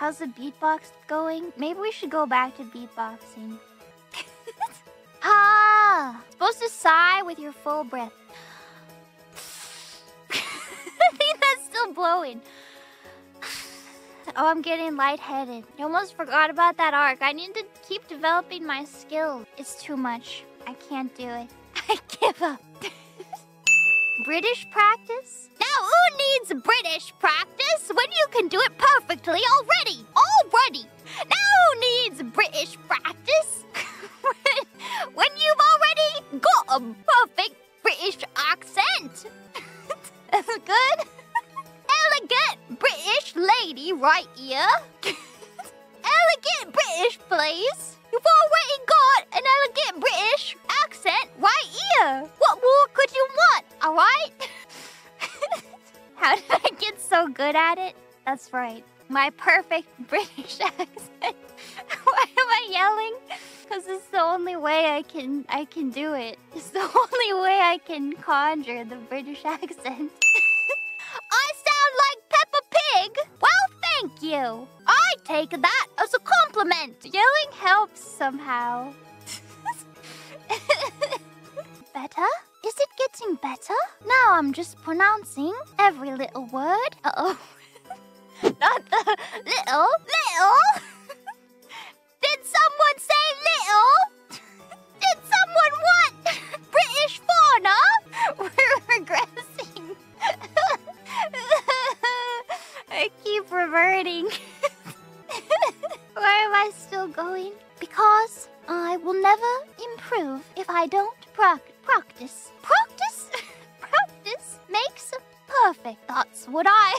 How's the beatbox going? Maybe we should go back to beatboxing. ah! Supposed to sigh with your full breath. I think that's still blowing. Oh, I'm getting lightheaded. I almost forgot about that arc. I need to keep developing my skills. It's too much. I can't do it. I give up. British practice? Now, who needs British practice when you can do it already? Already! Now, needs British practice? when you've already got a perfect British accent. That's good. Elegant British lady right here. elegant British, please. You've already got an elegant British accent right here. What more could you want, alright? How did I get so good at it? That's right. My perfect British accent. Why am I yelling? Because it's the only way I can I can do it. It's the only way I can conjure the British accent. I sound like Peppa Pig. Well, thank you. I take that as a compliment. Yelling helps somehow. better? Is it getting better? Now I'm just pronouncing every little word. Not the little, little. Did someone say little? Did someone want British fauna? We're regressing. I keep reverting. Where am I still going? Because I will never improve if I don't prac practice. Practice? practice makes perfect. That's what I